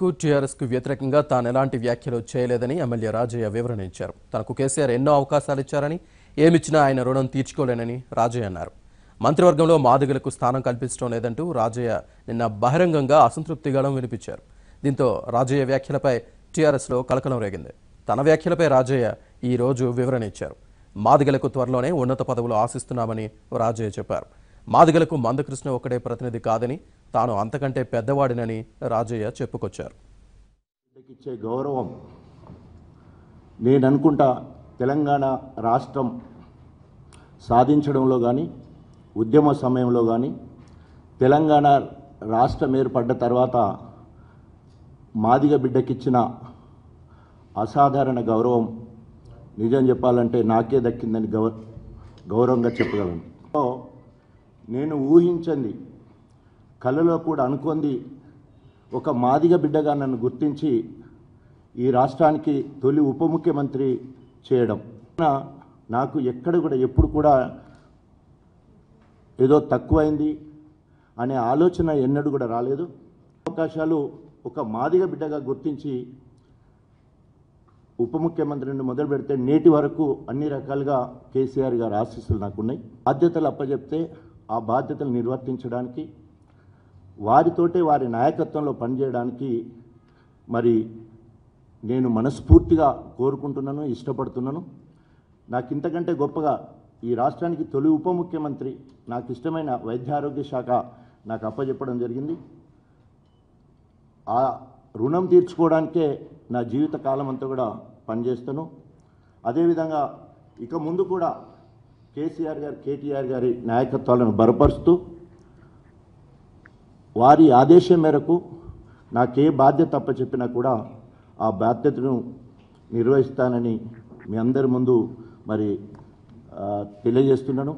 కు టీఆర్ఎస్కు వ్యతిరేకంగా తాను ఎలాంటి వ్యాఖ్యలు చేయలేదని ఎమ్మెల్యే రాజయ్య వివరణ ఇచ్చారు. తనకు కేసీఆర్ ఎన్నో అవకాశాలు ఇచ్చారని ఏమిచ్చినా ఆయన రుణం తీర్చుకోలేనని రాజయ్య అన్నారు. మంత్రివర్గంలో మాదిగలకు స్థానం కల్పించడం లేదంటూ రాజయ్య నిన్న బహిరంగంగా అసంతృప్తి గళం వినిపించారు. దీంతో రాజయ్య వ్యాఖ్యలపై టీఆర్ఎస్లో కలకలం రేగింది. తన వ్యాఖ్యలపై రాజయ్య ఈ రోజు వివరణ ఇచ్చారు. మాదిగలకు త్వరలోనే ఉన్నత పదవులు ఆశిస్తున్నామని రాజయ్య చెప్పారు. మాదిగలకు మందకృష్ణ ఒక్కడే ప్రతినిధి కాదని తాను అంతకంటే పెద్దవాడినని రాజయ్య చెప్పుకొచ్చారు. ఇచ్చే గౌరవం నేను అనుకుంటా తెలంగాణ రాష్ట్రం సాధించడంలో కానీ ఉద్యమ సమయంలో కానీ తెలంగాణ రాష్ట్రం ఏర్పడ్డ తర్వాత మాదిగ బిడ్డకిచ్చిన అసాధారణ గౌరవం నిజం చెప్పాలంటే నాకే దక్కిందని గౌ గౌరవంగా చెప్పగలను. సో నేను ఊహించండి కళలో కూడా అనుకుంది ఒక మాదిగ బిడ్డగా నన్ను గుర్తించి ఈ రాష్ట్రానికి తొలి ఉప ముఖ్యమంత్రి చేయడం నాకు ఎక్కడ కూడా ఎప్పుడు కూడా ఏదో తక్కువైంది అనే ఆలోచన ఎన్నడూ కూడా రాలేదు. అవకాశాలు ఒక మాదిగ బిడ్డగా గుర్తించి ఉప ముఖ్యమంత్రి నుండి మొదలు పెడితే నేటి వరకు అన్ని రకాలుగా కేసీఆర్ గారు ఆశీస్సులు నాకున్నాయి. బాధ్యతలు అప్పచెప్తే ఆ బాధ్యతలు నిర్వర్తించడానికి వారితోటే వారి నాయకత్వంలో పనిచేయడానికి మరి నేను మనస్ఫూర్తిగా కోరుకుంటున్నాను ఇష్టపడుతున్నాను. నాకు ఇంతకంటే గొప్పగా ఈ రాష్ట్రానికి తొలి ఉప ముఖ్యమంత్రి నాకు ఇష్టమైన వైద్య ఆరోగ్య శాఖ నాకు అప్పచెప్పడం జరిగింది. ఆ రుణం తీర్చుకోవడానికే నా జీవిత కాలం అంతా కూడా పనిచేస్తాను. అదేవిధంగా ఇక ముందు కూడా కేసీఆర్ గారు కేటీఆర్ గారి నాయకత్వాలను బలపరుస్తూ వారి ఆదేశం మేరకు నాకే బాధ్యత అప్పచెప్పినా కూడా ఆ బాధ్యతను నిర్వహిస్తానని మీ అందరి ముందు మరి తెలియజేస్తున్నాను.